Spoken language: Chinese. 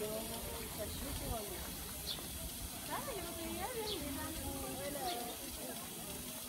有，有，有，有，有，有。